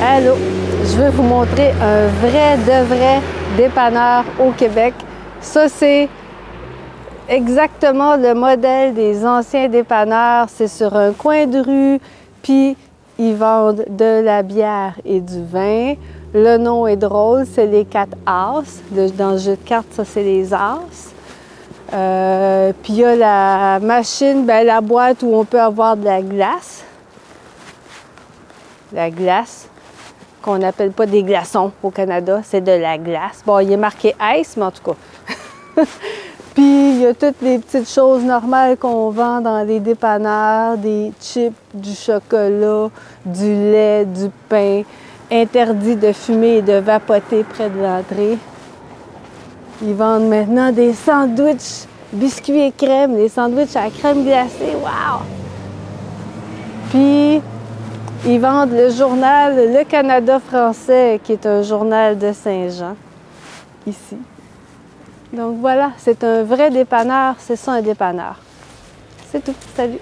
Allô, je veux vous montrer un vrai de vrai dépanneur au Québec. Ça, c'est exactement le modèle des anciens dépanneurs. C'est sur un coin de rue, puis ils vendent de la bière et du vin. Le nom est drôle, c'est les quatre As. Dans le jeu de cartes, ça, c'est les As. Euh, puis il y a la machine, ben, la boîte où on peut avoir de la glace. La glace, qu'on n'appelle pas des glaçons au Canada, c'est de la glace. Bon, il est marqué ice, mais en tout cas. Puis il y a toutes les petites choses normales qu'on vend dans les dépanneurs, des chips, du chocolat, du lait, du pain, interdit de fumer et de vapoter près de l'entrée. Ils vendent maintenant des sandwichs, biscuits et crème, des sandwichs à crème glacée. Wow! Ils vendent le journal Le Canada français, qui est un journal de Saint-Jean, ici. Donc voilà, c'est un vrai dépanneur, c'est ça un dépanneur. C'est tout. Salut!